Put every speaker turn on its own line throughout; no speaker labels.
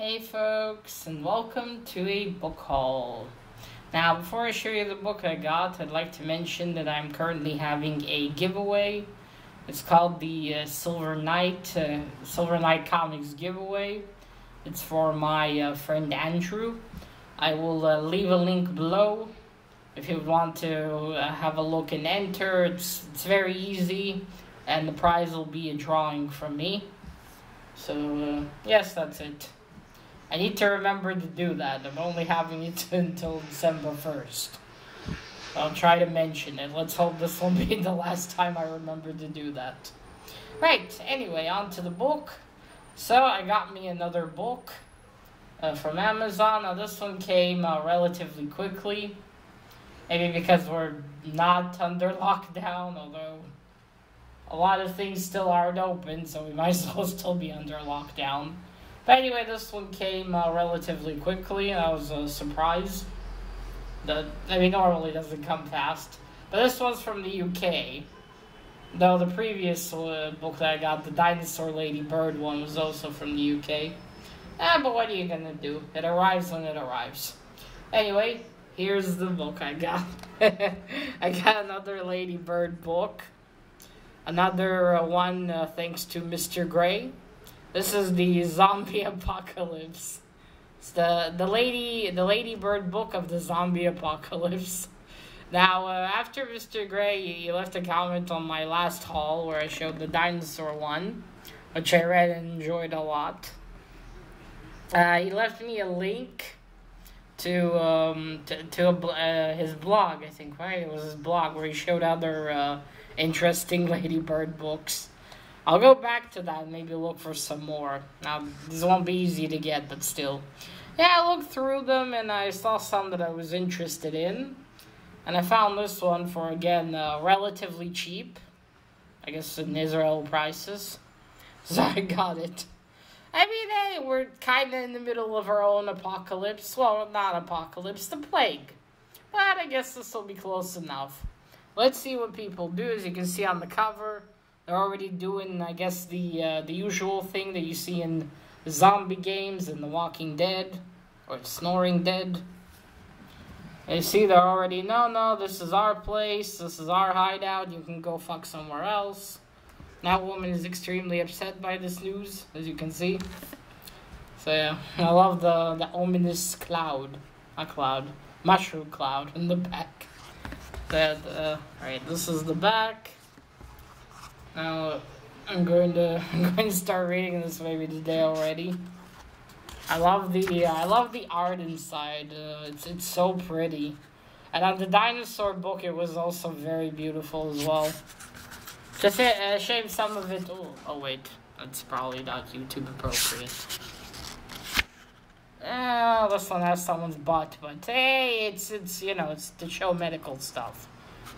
Hey folks, and welcome to a book haul. Now, before I show you the book I got, I'd like to mention that I'm currently having a giveaway. It's called the uh, Silver Knight uh, Silver Knight Comics giveaway. It's for my uh, friend Andrew. I will uh, leave a link below if you want to uh, have a look and enter. It's it's very easy, and the prize will be a drawing from me. So uh, yes, that's it. I need to remember to do that. I'm only having it until December 1st. I'll try to mention it. Let's hope this will be the last time I remember to do that. Right, anyway, on to the book. So, I got me another book uh, from Amazon. Now, this one came uh, relatively quickly. Maybe because we're not under lockdown, although a lot of things still aren't open, so we might as well still be under lockdown. But anyway, this one came uh, relatively quickly. And I was uh, surprised. That I mean, normally doesn't come fast. But this one's from the UK. Though the previous uh, book that I got, the Dinosaur Lady Bird one, was also from the UK. Ah, but what are you gonna do? It arrives when it arrives. Anyway, here's the book I got. I got another Lady Bird book. Another uh, one uh, thanks to Mr. Gray. This is the zombie apocalypse. It's the the lady the ladybird book of the zombie apocalypse. Now, uh, after Mr. Gray, he left a comment on my last haul where I showed the dinosaur one, which I read and enjoyed a lot. Uh, he left me a link to um to, to a, uh, his blog, I think, right? It was his blog where he showed other uh, interesting ladybird books. I'll go back to that and maybe look for some more. Now, this won't be easy to get, but still. Yeah, I looked through them and I saw some that I was interested in. And I found this one for, again, uh, relatively cheap. I guess in Israel prices. So I got it. I mean, hey, we're kind of in the middle of our own apocalypse. Well, not apocalypse, the plague. But I guess this will be close enough. Let's see what people do. As you can see on the cover, they're already doing, I guess, the uh, the usual thing that you see in zombie games and The Walking Dead or Snoring Dead. You see, they're already no, no. This is our place. This is our hideout. You can go fuck somewhere else. That woman is extremely upset by this news, as you can see. So yeah, I love the the ominous cloud, a cloud, mushroom cloud in the back. That uh, right. This is the back. Now, I'm going to I'm going to start reading this maybe today already. I love the uh, I love the art inside. Uh, it's it's so pretty, and on the dinosaur book, it was also very beautiful as well. Just a uh, shame some of it. Oh, oh wait, that's probably not YouTube appropriate. Oh, this one has someone's butt, but hey, it's it's you know it's to show medical stuff.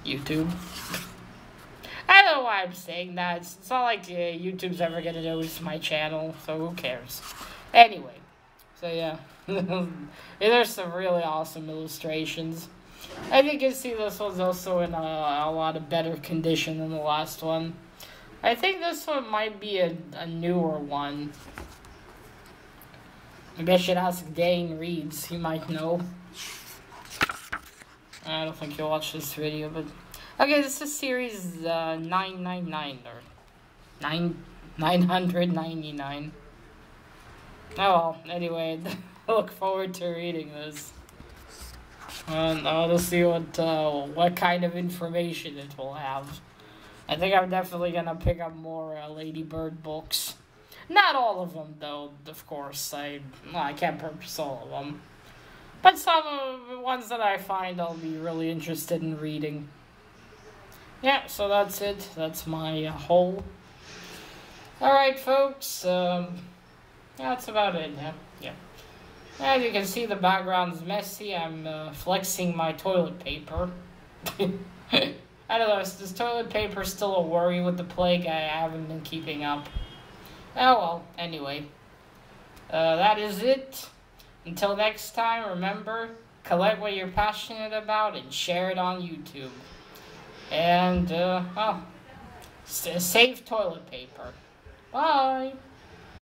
YouTube. Why I'm saying that. It's, it's not like uh, YouTube's ever gonna notice my channel, so who cares? Anyway, so yeah, there's some really awesome illustrations. I think you can see this one's also in a, a lot of better condition than the last one. I think this one might be a, a newer one. Maybe I should ask Dane Reeds. He might know. I don't think he'll watch this video, but... Okay, this is series uh, 999, or 9, 999. Oh well, anyway, I look forward to reading this. And want to see what, uh, what kind of information it will have. I think I'm definitely gonna pick up more uh, Lady Bird books. Not all of them, though, of course. I, well, I can't purchase all of them. But some of the ones that I find I'll be really interested in reading. Yeah, so that's it. That's my uh, whole. Alright, folks. Um, that's about it. Yeah. yeah. As you can see, the background's messy. I'm uh, flexing my toilet paper. I don't know, is this toilet paper still a worry with the plague? I haven't been keeping up. Oh well, anyway. Uh, that is it. Until next time, remember, collect what you're passionate about and share it on YouTube. And, uh, oh, save toilet paper. Bye.